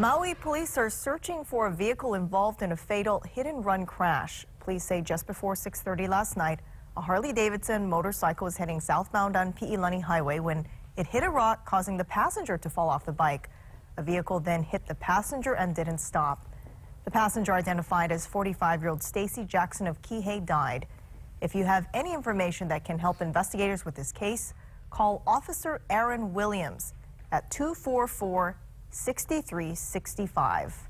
Maui police are searching for a vehicle involved in a fatal hit-and-run crash. Police say just before 6.30 last night, a Harley-Davidson motorcycle was heading southbound on Pi'ilani Highway when it hit a rock, causing the passenger to fall off the bike. A vehicle then hit the passenger and didn't stop. The passenger, identified as 45-year-old Stacy Jackson of Kihei, died. If you have any information that can help investigators with this case, call Officer Aaron Williams at 244 6365.